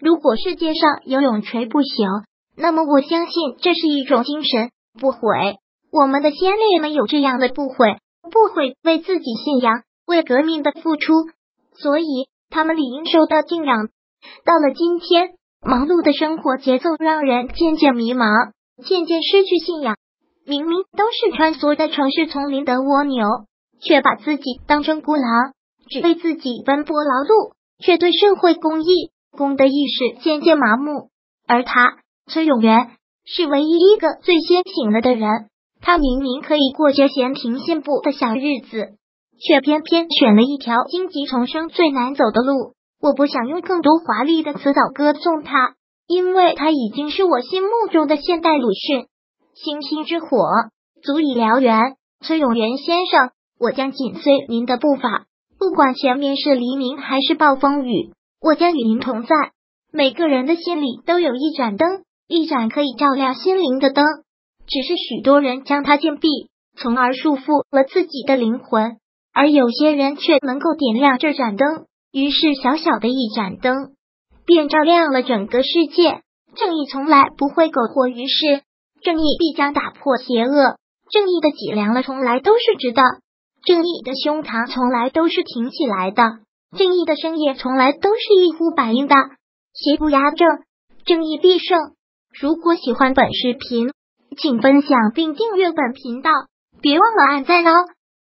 如果世界上有永垂不朽，那么我相信这是一种精神不悔。我们的先烈们有这样的不悔，不悔为自己信仰、为革命的付出，所以他们理应受到敬仰。到了今天，忙碌的生活节奏让人渐渐迷茫，渐渐失去信仰。明明都是穿梭在城市丛林的蜗牛，却把自己当成孤狼，只为自己奔波劳碌，却对社会公益、公德意识渐渐麻木。而他，崔永元，是唯一一个最先醒了的人。他明明可以过着闲庭信步的小日子，却偏偏选了一条荆棘丛生最难走的路。我不想用更多华丽的词藻歌颂他，因为他已经是我心目中的现代鲁迅。星星之火足以燎原，崔永元先生，我将紧随您的步伐，不管前面是黎明还是暴风雨，我将与您同在。每个人的心里都有一盏灯，一盏可以照亮心灵的灯，只是许多人将它禁闭，从而束缚了自己的灵魂，而有些人却能够点亮这盏灯。于是，小小的一盏灯便照亮了整个世界。正义从来不会苟活于世，正义必将打破邪恶。正义的脊梁了，从来都是直的；正义的胸膛从来都是挺起来的；正义的声音从来都是一呼百应的。邪不压正，正义必胜。如果喜欢本视频，请分享并订阅本频道，别忘了按赞哦。